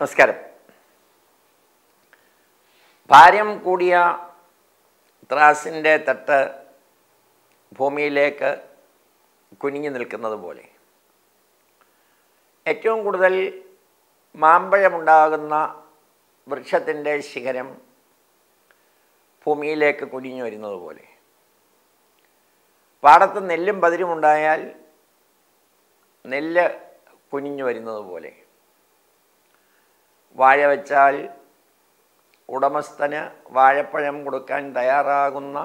നമസ്കാരം. ഭാര്യം കൂടിയ ത്രാസിന്റെ തട്ട് ഭൂമിയിലേക്ക് കുനിഞ്ഞു നിൽക്കുന്നത് പോലെ. ഏറ്റവും കൂടുതൽ മാമ്പഴമുണ്ടാകുന്ന വൃക്ഷത്തിന്റെ ശിഖരം ഭൂമിയിലേക്ക് കുനിഞ്ഞു വരുന്നത് പോലെ. പാടത്ത് നെല്ലും പതിരുമുണ്ടായാൽ നെല്ല് കുനിഞ്ഞു വരുന്നത് പോലെ. വാഴ വെച്ചാൽ ഉടമസ്ഥന് വാഴപ്പഴം കൊടുക്കാൻ തയ്യാറാകുന്ന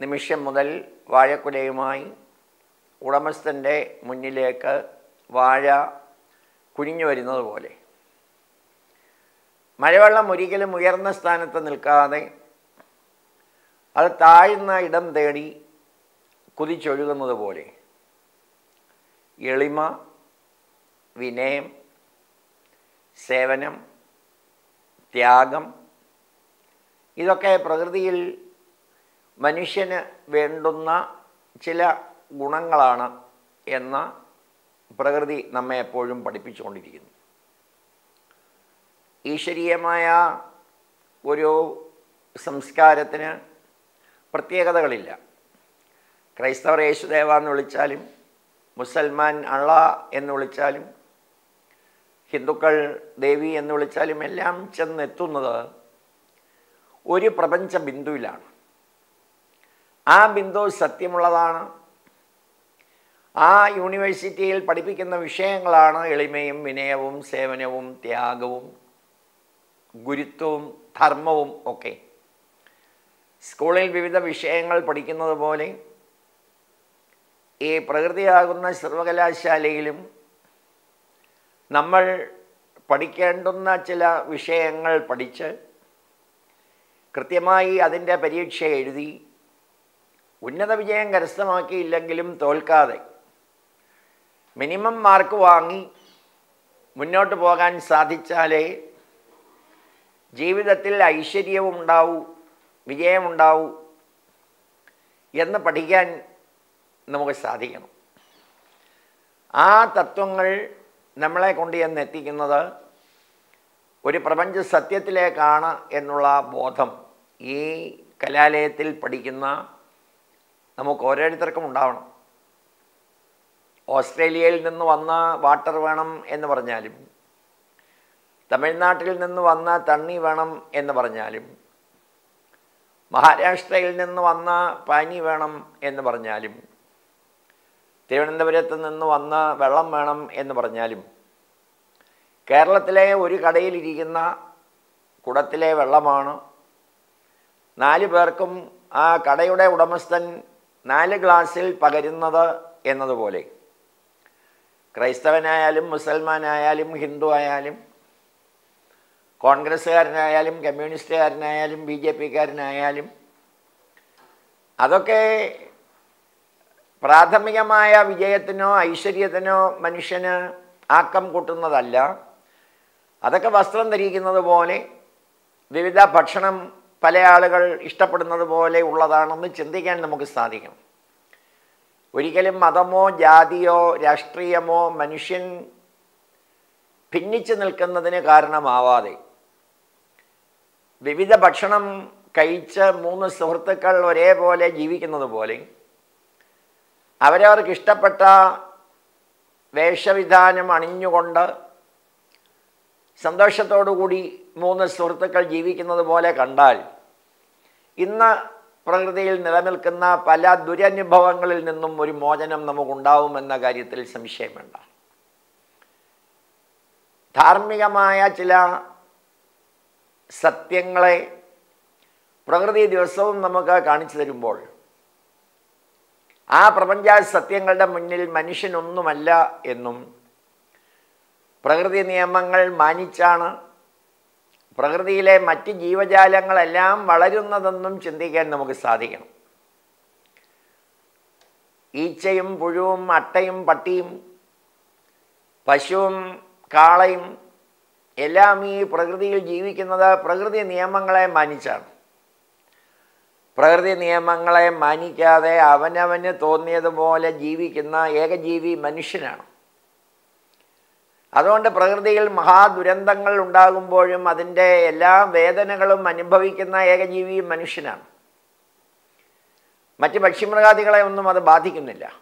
നിമിഷം മുതൽ വാഴക്കുലയുമായി ഉടമസ്ഥന്റെ മുന്നിലേക്ക് വാഴ കുനിഞ്ഞു വരുന്നത് പോലെ. മഴവെള്ളം ഒരിക്കലും ഉയർന്ന സ്ഥാനത്ത് നിൽക്കാതെ അത് താഴ്ന്ന ഇടം തേടി കുതിച്ചൊഴുകുന്നത് പോലെ. എളിമ വിനയം സേവനം ത്യാഗം ഇതൊക്കെ പ്രകൃതിയിൽ മനുഷ്യന് വേണ്ടുന്ന ചില ഗുണങ്ങളാണ് എന്ന് പ്രകൃതി നമ്മെ എപ്പോഴും പഠിപ്പിച്ചുകൊണ്ടിരിക്കുന്നു. ഈശ്വരീയമായ ഒരു സംസ്കാരത്തിന് പ്രത്യേകതകളില്ല. ക്രൈസ്തവർ യേശുദേവ എന്ന് വിളിച്ചാലും മുസൽമാൻ അള്ള എന്ന് വിളിച്ചാലും ഹിന്ദുക്കൾ ദേവി എന്ന് വിളിച്ചാലും എല്ലാം ചെന്നെത്തുന്നത് ഒരു പ്രപഞ്ച ബിന്ദുവിലാണ്. ആ ബിന്ദു സത്യമുള്ളതാണ്. ആ യൂണിവേഴ്സിറ്റിയിൽ പഠിപ്പിക്കുന്ന വിഷയങ്ങളാണ് എളിമയും വിനയവും സേവനവും ത്യാഗവും ഗുരുത്വവും ധർമ്മവും ഒക്കെ. സ്കൂളിൽ വിവിധ വിഷയങ്ങൾ പഠിക്കുന്നത് പോലെ ഈ പ്രകൃതിയാകുന്ന സർവകലാശാലയിലും നമ്മൾ പഠിക്കേണ്ടുന്ന ചില വിഷയങ്ങൾ പഠിച്ച് കൃത്യമായി അതിന്റെ പരീക്ഷ എഴുതി ഉന്നത വിജയം കരസ്ഥമാക്കിയില്ലെങ്കിലും തോൽക്കാതെ മിനിമം മാർക്ക് വാങ്ങി മുന്നോട്ട് പോകാൻ സാധിച്ചാലേ ജീവിതത്തിൽ ഐശ്വര്യവും ഉണ്ടാവൂ വിജയമുണ്ടാവൂ എന്ന് പഠിക്കാൻ നമുക്ക് സാധിക്കണം. ആ തത്വങ്ങൾ നമ്മളെ കൊണ്ട് എന്നെത്തിക്കുന്നത് ഒരു പ്രപഞ്ച സത്യത്തിലേക്കാണ് എന്നുള്ള ബോധം ഈ കലാലയത്തിൽ പഠിക്കുന്ന നമുക്ക് ഓരോരുത്തർക്കും ഉണ്ടാവണം. ഓസ്ട്രേലിയയിൽ നിന്ന് വന്ന വാട്ടർ വേണം എന്ന് പറഞ്ഞാലും തമിഴ്നാട്ടിൽ നിന്ന് വന്ന തണ്ണി വേണം എന്ന് പറഞ്ഞാലും മഹാരാഷ്ട്രയിൽ നിന്ന് വന്ന പാനി വേണം എന്ന് പറഞ്ഞാലും തിരുവനന്തപുരത്ത് നിന്ന് വന്ന് വെള്ളം വേണം എന്ന് പറഞ്ഞാലും കേരളത്തിലെ ഒരു കടയിലിരിക്കുന്ന കുടത്തിലെ വെള്ളമാണ്. നാല് പേർക്കും ആ കടയുടെ ഉടമസ്ഥൻ നാല് ഗ്ലാസ്സിൽ പകരുന്നത് എന്നതുപോലെ. ക്രൈസ്തവനായാലും മുസൽമാനായാലും ഹിന്ദു ആയാലും കോൺഗ്രസ്സുകാരനായാലും കമ്മ്യൂണിസ്റ്റുകാരനായാലും ബി ജെ പിക്കാരനായാലും അതൊക്കെ പ്രാഥമികമായ വിജയത്തിനോ ഐശ്വര്യത്തിനോ മനുഷ്യന് ആക്കം കൂട്ടുന്നതല്ല. അതൊക്കെ വസ്ത്രം ധരിക്കുന്നത് പോലെ വിവിധ ഭക്ഷണം പല ആളുകൾ ഇഷ്ടപ്പെടുന്നത് പോലെ ഉള്ളതാണെന്ന് ചിന്തിക്കാൻ നമുക്ക് സാധിക്കും. ഒരിക്കലും മതമോ ജാതിയോ രാഷ്ട്രീയമോ മനുഷ്യൻ ഭിന്നിച്ചു നിൽക്കുന്നതിന് കാരണമാവാതെ വിവിധ ഭക്ഷണം കഴിച്ച് മൂന്ന് സുഹൃത്തുക്കൾ ഒരേപോലെ ജീവിക്കുന്നത് പോലെ അവരവർക്ക് ഇഷ്ടപ്പെട്ട വേഷവിധാനം അണിഞ്ഞുകൊണ്ട് സന്തോഷത്തോടുകൂടി മൂന്ന് സുഹൃത്തുക്കൾ ജീവിക്കുന്നത് പോലെ കണ്ടാൽ ഇന്ന് പ്രകൃതിയിൽ നിലനിൽക്കുന്ന പല ദുരനുഭവങ്ങളിൽ നിന്നും ഒരു മോചനം നമുക്കുണ്ടാവുമെന്ന കാര്യത്തിൽ സംശയം വേണ്ട ധാർമ്മികമായ ചില സത്യങ്ങളെ പ്രകൃതി ദിവസവും നമുക്ക് കാണിച്ചു തരുമ്പോൾ ആ പ്രപഞ്ച സത്യങ്ങളുടെ മുന്നിൽ മനുഷ്യനൊന്നുമല്ല എന്നും പ്രകൃതി നിയമങ്ങൾ മാനിച്ചാണ് പ്രകൃതിയിലെ മറ്റ് ജീവജാലങ്ങളെല്ലാം വളരുന്നതെന്നും ചിന്തിക്കാൻ നമുക്ക് സാധിക്കണം. ഈച്ചയും പുഴുവും അട്ടയും പട്ടിയും പശുവും കാളയും എല്ലാം ഈ പ്രകൃതിയിൽ ജീവിക്കുന്നത് പ്രകൃതി നിയമങ്ങളെ മാനിച്ചാണ്. പ്രകൃതി നിയമങ്ങളെ മാനിക്കാതെ അവനവന് തോന്നിയതുപോലെ ജീവിക്കുന്ന ഏകജീവി മനുഷ്യനാണ്. അതുകൊണ്ട് പ്രകൃതിയിൽ മഹാദുരന്തങ്ങൾ ഉണ്ടാകുമ്പോഴും അതിന്റെ എല്ലാ വേദനകളും അനുഭവിക്കുന്ന ഏകജീവി മനുഷ്യനാണ്. മറ്റ് പക്ഷിമൃഗാദികളെ ഒന്നും അത് ബാധിക്കുന്നില്ല.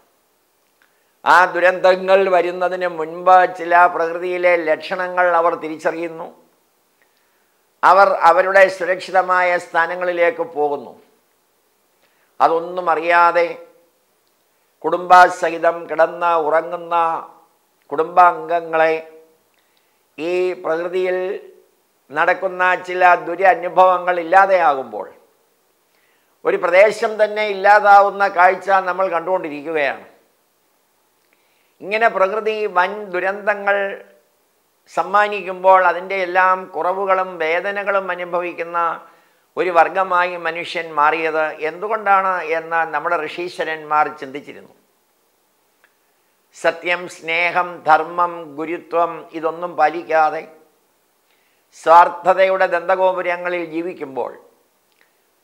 ആ ദുരന്തങ്ങൾ വരുന്നതിന് മുൻപ് ചില പ്രകൃതിയിലെ ലക്ഷണങ്ങൾ അവർ തിരിച്ചറിയുന്നു. അവർ അവരുടെ സുരക്ഷിതമായ സ്ഥാനങ്ങളിലേക്ക് പോകുന്നു. അതൊന്നും അറിയാതെ കുടുംബസഹിതം കിടന്ന ഉറങ്ങുന്ന കുടുംബാംഗങ്ങളെ ഈ പ്രകൃതിയിൽ നടക്കുന്ന ചില ദുരനുഭവങ്ങൾ ഇല്ലാതെയാകുമ്പോൾ ഒരു പ്രദേശം തന്നെ ഇല്ലാതാവുന്ന കാഴ്ച നമ്മൾ കണ്ടുകൊണ്ടിരിക്കുകയാണ്. ഇങ്ങനെ പ്രകൃതി വൻ ദുരന്തങ്ങൾ സമ്മാനിക്കുമ്പോൾ അതിന്റെ എല്ലാം കുറവുകളും വേദനകളും അനുഭവിക്കുന്ന ഒരു വർഗമായി മനുഷ്യൻ മാറിയത് എന്തുകൊണ്ടാണ് എന്ന് നമ്മുടെ ഋഷീശ്വരന്മാർ ചിന്തിച്ചിരുന്നു. സത്യം സ്നേഹം ധർമ്മം ഗുരുത്വം ഇതൊന്നും പാലിക്കാതെ സ്വാർത്ഥതയുടെ ദന്തഗോപുരങ്ങളിൽ ജീവിക്കുമ്പോൾ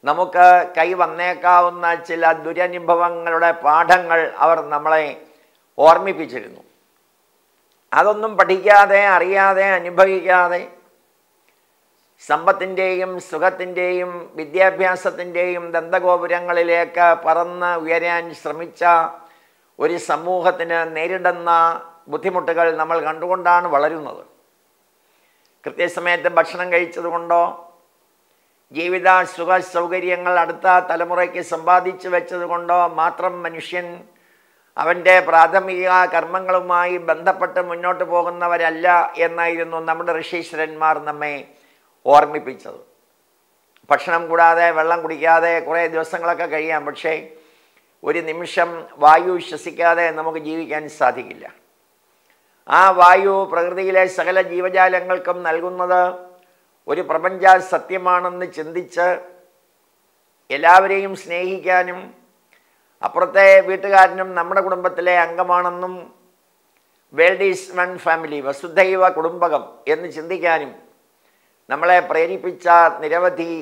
നമുക്ക് കൈവന്നേക്കാവുന്ന ചില ദുരനുഭവങ്ങളുടെ പാഠങ്ങൾ അവർ നമ്മളെ ഓർമ്മിപ്പിച്ചിരുന്നു. അതൊന്നും പഠിക്കാതെ അറിയാതെ അനുഭവിക്കാതെ സമ്പത്തിന്റെയും സുഖത്തിന്റെയും വിദ്യാഭ്യാസത്തിന്റെയും ദന്തഗോപുരങ്ങളിലേക്ക് പറന്ന് ഉയരാൻ ശ്രമിച്ച ഒരു സമൂഹത്തിന് നേരിടുന്ന ബുദ്ധിമുട്ടുകൾ നമ്മൾ കണ്ടുകൊണ്ടാണ് വളരുന്നത്. കൃത്യസമയത്ത് ഭക്ഷണം കഴിച്ചതുകൊണ്ടോ ജീവിത സുഖ സൗകര്യങ്ങൾ അടുത്ത തലമുറയ്ക്ക് സമ്പാദിച്ചു വെച്ചതുകൊണ്ടോ മാത്രം മനുഷ്യൻ അവന്റെ പ്രാഥമിക കർമ്മങ്ങളുമായി ബന്ധപ്പെട്ട് മുന്നോട്ട് പോകുന്നവരല്ല എന്നായിരുന്നു നമ്മുടെ ഋഷീശ്വരന്മാർ നമ്മെ ഓർമ്മിപ്പിച്ചത്. ഭക്ഷണം കൂടാതെ വെള്ളം കുടിക്കാതെ കുറേ ദിവസങ്ങളൊക്കെ കഴിയാം. പക്ഷേ ഒരു നിമിഷം വായു ശ്വസിക്കാതെ നമുക്ക് ജീവിക്കാൻ സാധിക്കില്ല. ആ വായു പ്രകൃതിയിലെ സകല ജീവജാലങ്ങൾക്കും നൽകുന്നത് ഒരു പ്രപഞ്ച സത്യമാണെന്ന് ചിന്തിച്ച് എല്ലാവരെയും സ്നേഹിക്കാനും അപ്പുറത്തെ വീട്ടുകാരനും നമ്മുടെ കുടുംബത്തിലെ അംഗമാണെന്നും വേൾഡ് ഈസ് വൺ ഫാമിലി വസുദ്ധൈവ കുടുംബകം എന്ന് ചിന്തിക്കാനും നമ്മളെ പ്രേരിപ്പിച്ച നിരവധി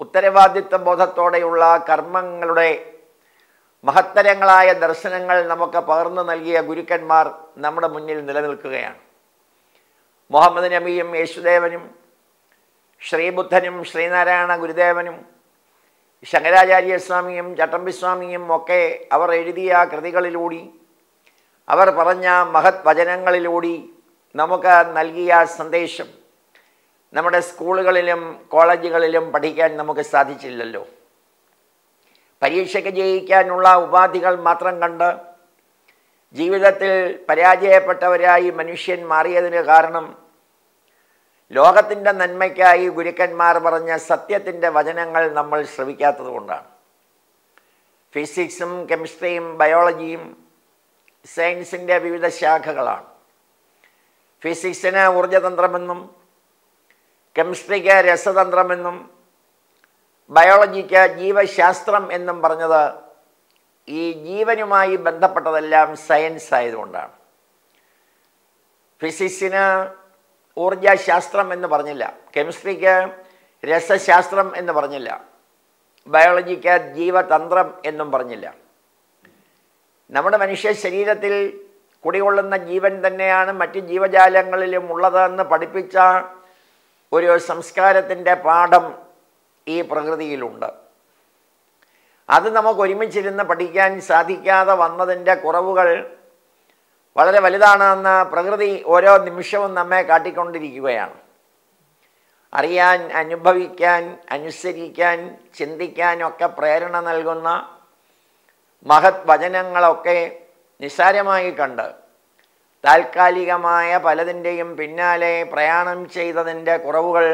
ഉത്തരവാദിത്വ ബോധത്തോടെയുള്ള കർമ്മങ്ങളുടെ മഹത്തരങ്ങളായ ദർശനങ്ങൾ നമുക്ക് പകർന്നു നൽകിയ ഗുരുക്കന്മാർ നമ്മുടെ മുന്നിൽ നിലനിൽക്കുകയാണ്. മുഹമ്മദ് നബിയും യേശുദേവനും ശ്രീബുദ്ധനും ശ്രീനാരായണ ഗുരുദേവനും ശങ്കരാചാര്യസ്വാമിയും ചട്ടമ്പിസ്വാമിയും ഒക്കെ അവർ എഴുതിയ കൃതികളിലൂടി അവർ പറഞ്ഞ മഹത് വചനങ്ങളിലൂടി നമുക്ക് നൽകിയ സന്ദേശം നമ്മുടെ സ്കൂളുകളിലും കോളേജുകളിലും പഠിക്കാൻ നമുക്ക് സാധിച്ചില്ലല്ലോ. പരീക്ഷയ്ക്ക് ജയിക്കാനുള്ള ഉപാധികൾ മാത്രം കണ്ട് ജീവിതത്തിൽ പരാജയപ്പെട്ടവരായി മനുഷ്യൻ മാറിയതിന് കാരണം ലോകത്തിന്റെ നന്മയ്ക്കായി ഗുരുക്കന്മാർ പറഞ്ഞ സത്യത്തിന്റെ വചനങ്ങൾ നമ്മൾ ശ്രവിക്കാത്തത് കൊണ്ടാണ്. ഫിസിക്സും കെമിസ്ട്രിയും ബയോളജിയും സയൻസിന്റെ വിവിധ ശാഖകളാണ്. ഫിസിക്സിന് ഊർജതന്ത്രമെന്നും കെമിസ്ട്രിക്ക് രസതന്ത്രമെന്നും ബയോളജിക്ക് ജീവശാസ്ത്രം എന്നും പറഞ്ഞത് ഈ ജീവനുമായി ബന്ധപ്പെട്ടതെല്ലാം സയൻസ് ആയതുകൊണ്ടാണ്. ഫിസിക്സിന് ഊർജശാസ്ത്രം എന്ന് പറഞ്ഞില്ല. കെമിസ്ട്രിക്ക് രസശാസ്ത്രം എന്ന് പറഞ്ഞില്ല. ബയോളജിക്ക് ജീവതന്ത്രം എന്നും പറഞ്ഞില്ല. നമ്മുടെ മനുഷ്യ ശരീരത്തിൽ കുടികൊള്ളുന്ന ജീവൻ തന്നെയാണ് മറ്റ് ജീവജാലങ്ങളിലും ഉള്ളതെന്ന് പഠിപ്പിച്ച ഒരു സംസ്കാരത്തിന്റെ പാഠം ഈ പ്രകൃതിയിലുണ്ട്. അത് നമുക്ക് ഒരുമിച്ചിരുന്ന് പഠിക്കാൻ സാധിക്കാതെ വന്നതിന്റെ കുറവുകൾ വളരെ വലുതാണെന്ന് പ്രകൃതി ഓരോ നിമിഷവും നമ്മെ കാട്ടിക്കൊണ്ടിരിക്കുകയാണ്. അറിയാൻ അനുഭവിക്കാൻ അനുസരിക്കാൻ ചിന്തിക്കാനൊക്കെ പ്രേരണ നൽകുന്ന മഹത് വചനങ്ങളൊക്കെ നിസ്സാരമായി കണ്ട് താൽക്കാലികമായ പലതിന്റെയും പിന്നാലെ പ്രയാണം ചെയ്തതിന്റെ കുറവുകൾ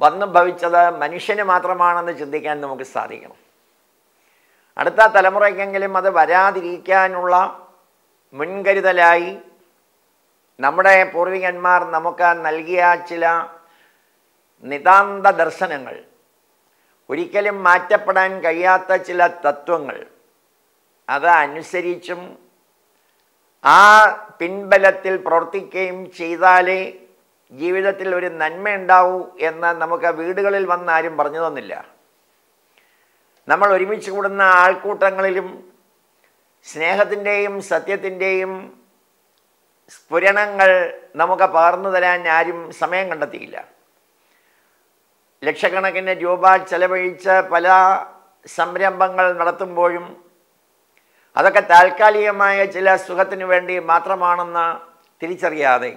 വന്നു ഭവിച്ചത് മനുഷ്യന് മാത്രമാണെന്ന് ചിന്തിക്കാൻ നമുക്ക് സാധിക്കണം. അടുത്ത തലമുറയ്ക്കെങ്കിലും അത് വരാതിരിക്കാനുള്ള മുൻകരുതലായി നമ്മുടെ പൂർവികന്മാർ നമുക്ക് നൽകിയ ചില നിതാന്ത ദർശനങ്ങൾ ഒരിക്കലും മാറ്റപ്പെടാൻ കഴിയാത്ത ചില തത്വങ്ങൾ അത് അനുസരിച്ചും ആ പിൻബലത്തിൽ പ്രവർത്തിക്കുകയും ചെയ്താലേ ജീവിതത്തിൽ ഒരു നന്മ ഉണ്ടാവൂ എന്ന് നമുക്ക് വീടുകളിൽ വന്ന് ആരും പറഞ്ഞു തന്നില്ല. നമ്മൾ ഒരുമിച്ച് കൂടുന്ന ആൾക്കൂട്ടങ്ങളിലും സ്നേഹത്തിന്റെയും സത്യത്തിന്റെയും സ്ഫുരണങ്ങൾ നമുക്ക് പകർന്നു തരാൻ ആരും സമയം കണ്ടെത്തിയില്ല. ലക്ഷക്കണക്കിന് രൂപ ചെലവഴിച്ച് പല സംരംഭങ്ങൾ നടത്തുമ്പോഴും അതൊക്കെ താൽക്കാലികമായ ചില സുഖത്തിന് വേണ്ടി മാത്രമാണെന്ന് തിരിച്ചറിയാതെ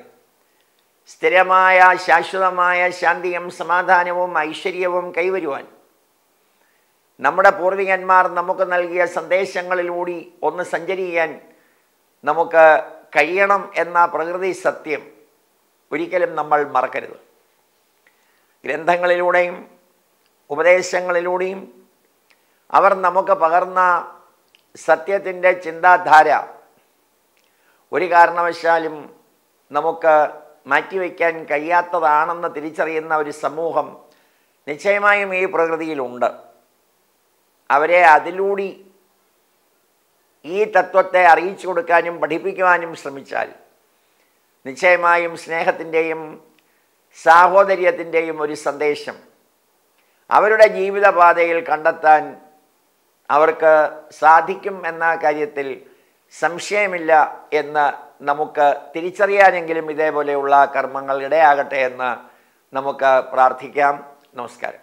സ്ഥിരമായ ശാശ്വതമായ ശാന്തിയും സമാധാനവും ഐശ്വര്യവും കൈവരുവാൻ നമ്മുടെ പൂർവികന്മാർ നമുക്ക് നൽകിയ സന്ദേശങ്ങളിലൂടെ ഒന്ന് സഞ്ചരിക്കാൻ നമുക്ക് കഴിയണം എന്ന പ്രകൃതി സത്യം ഒരിക്കലും നമ്മൾ മറക്കരുത്. ഗ്രന്ഥങ്ങളിലൂടെയും ഉപദേശങ്ങളിലൂടെയും അവർ നമുക്ക് പകർന്ന സത്യത്തിന്റെ ചിന്താധാര ഒരു കാരണവശാലും നമുക്ക് മാറ്റിവെക്കാൻ കഴിയാത്തതാണെന്ന് തിരിച്ചറിയുന്ന ഒരു സമൂഹം നിശ്ചയമായും ഈ പ്രകൃതിയിലുണ്ട്. അവരെ അതിലൂടി ഈ തത്വത്തെ അറിയിച്ചു കൊടുക്കാനും പഠിപ്പിക്കുവാനും ശ്രമിച്ചാൽ നിശ്ചയമായും സ്നേഹത്തിന്റെയും സാഹോദര്യത്തിന്റെയും ഒരു സന്ദേശം അവരുടെ ജീവിതപാതയിൽ കണ്ടെത്താൻ അവർക്ക് സാധിക്കും എന്ന കാര്യത്തിൽ സംശയമില്ല എന്ന് നമുക്ക് തിരിച്ചറിയാനെങ്കിലും ഇതേപോലെയുള്ള കർമ്മങ്ങൾ ഇടയാകട്ടെ എന്ന് നമുക്ക് പ്രാർത്ഥിക്കാം. നമസ്കാരം.